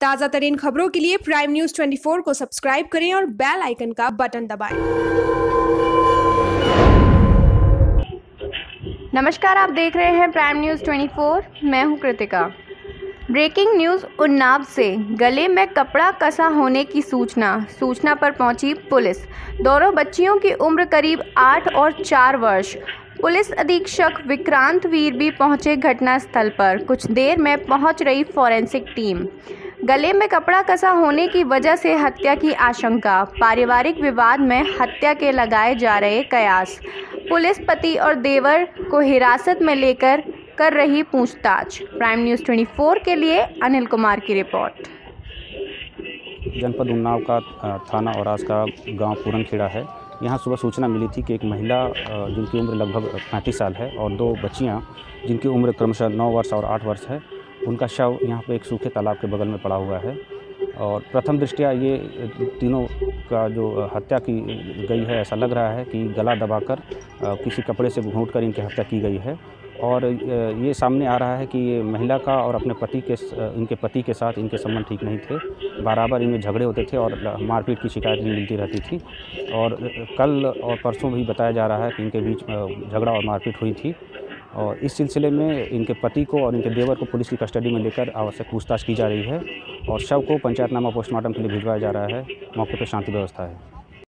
ताज़ा तरीन खबरों के लिए प्राइम न्यूज़ 24 को सब्सक्राइब करें और बेल आइकन का बटन दबाएँ। नमस्कार, आप देख रहे हैं प्राइम न्यूज़ 24 मैं हूँ कृतिका। ब्रेकिंग न्यूज़ उन्नाव से। गले में कपड़ा कसा होने की सूचना। सूचना पर पहुँची पुलिस। दोनों बच्चियों की उम्र करीब आठ और चार वर्ष। पुलिस अधीक्षक विक्रांत वीर भी पहुँचे घटनास्थल पर। कुछ देर में पहुँच रही फॉरेंसिक टीम गले में कपड़ा कसा होने की वजह से हत्या की आशंका। पारिवारिक विवाद में हत्या के लगाए जा रहे कयास। पुलिस पति और देवर को हिरासत में लेकर कर रही पूछताछ। प्राइम न्यूज़ 24 के लिए अनिल कुमार की रिपोर्ट। जनपद उन्नाव का थाना और आज का गाँव पूरनखेड़ा है। यहाँ सुबह सूचना मिली थी कि एक महिला जिनकी उम्र लगभग पैंतीस साल है और दो बच्चियाँ, जिनकी उम्र क्रमशः नौ वर्ष और आठ वर्ष है उनका शव यहाँ पे एक सूखे तालाब के बगल में पड़ा हुआ है। और प्रथम दृष्टिया ये तीनों का जो हत्या की गई है, ऐसा लग रहा है कि गला दबाकर किसी कपड़े से घूट कर इनकी हत्या की गई है। और ये सामने आ रहा है कि ये महिला का और अपने पति के इनके पति के साथ इनके संबंध ठीक नहीं थे। बराबर इनमें झगड़े होते थे और मारपीट की शिकायत भी मिलती रहती थी। और कल और परसों भी बताया जा रहा है कि इनके बीच झगड़ा और मारपीट हुई थी। और इस सिलसिले में इनके पति को और इनके देवर को पुलिस की कस्टडी में लेकर आवश्यक पूछताछ की जा रही है और शव को पंचायतनामा पोस्टमार्टम के लिए भिजवाया जा रहा है। मौके पर शांति व्यवस्था है।